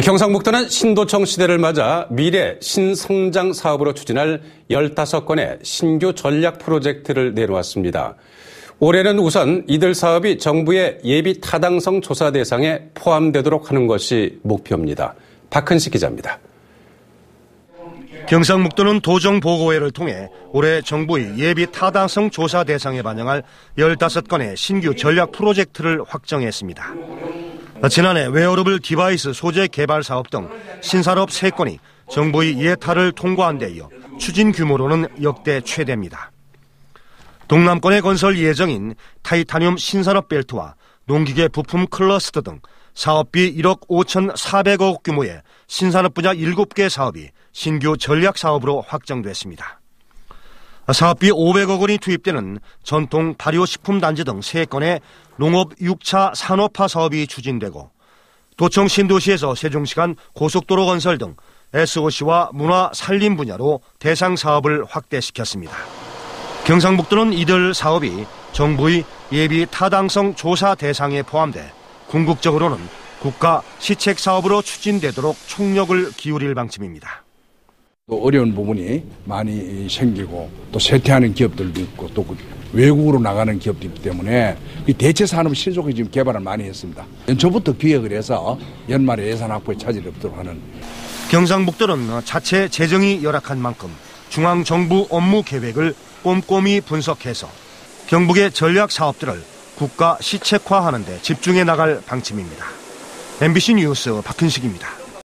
경상북도는 신도청 시대를 맞아 미래 신성장 사업으로 추진할 15건의 신규 전략 프로젝트를 내놓았습니다. 올해는 우선 이들 사업이 정부의 예비 타당성 조사 대상에 포함되도록 하는 것이 목표입니다. 박근식 기자입니다. 경상북도는 도정보고회를 통해 올해 정부의 예비 타당성 조사 대상에 반영할 15건의 신규 전략 프로젝트를 확정했습니다. 지난해 웨어러블 디바이스 소재 개발 사업 등 신산업 3건이 정부의 예타를 통과한 데 이어 추진 규모로는 역대 최대입니다. 동남권의 건설 예정인 타이타늄 신산업 벨트와 농기계 부품 클러스터 등 사업비 1조 5,400억 규모의 신산업 분야 7개 사업이 신규 전략 사업으로 확정됐습니다. 사업비 500억 원이 투입되는 전통 발효 식품 단지 등 3건의 농업 6차 산업화 사업이 추진되고 도청 신도시에서 세종시간 고속도로 건설 등 SOC와 문화 산림 분야로 대상 사업을 확대시켰습니다. 경상북도는 이들 사업이 정부의 예비 타당성 조사 대상에 포함돼 궁극적으로는 국가 시책 사업으로 추진되도록 총력을 기울일 방침입니다. 또 어려운 부분이 많이 생기고 또 쇠퇴하는 기업들도 있고 또 외국으로 나가는 기업도 있기 때문에 대체 산업 신속히 지금 개발을 많이 했습니다. 연초부터 기획을 해서 연말에 예산 확보에 차질이 없도록 하는. 경상북도는 자체 재정이 열악한 만큼 중앙정부 업무 계획을 꼼꼼히 분석해서 경북의 전략 사업들을 국가 시책화하는 데 집중해 나갈 방침입니다. MBC 뉴스 박근식입니다.